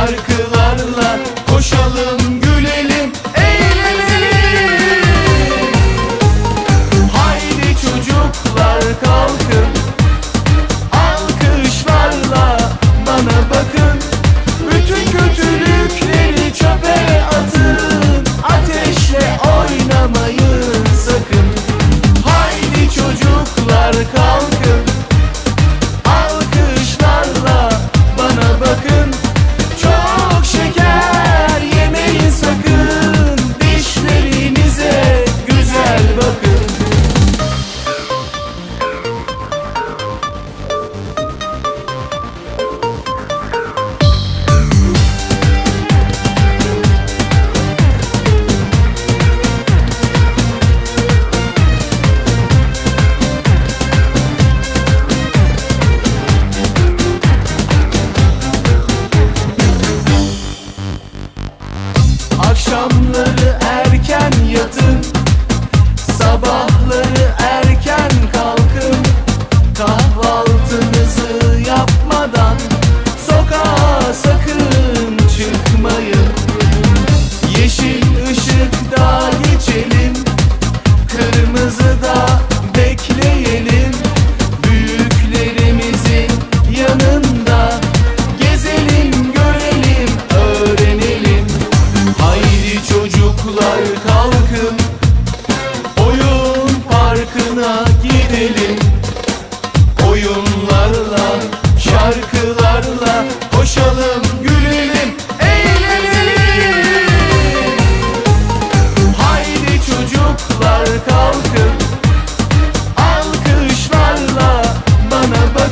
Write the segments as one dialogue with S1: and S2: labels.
S1: şarkılarla koşalım gülelim eğlenelim. Haydi çocuklar kalkın alkışlarla bana bakın. Bütün kötülükleri çöpe atın.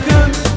S1: yakın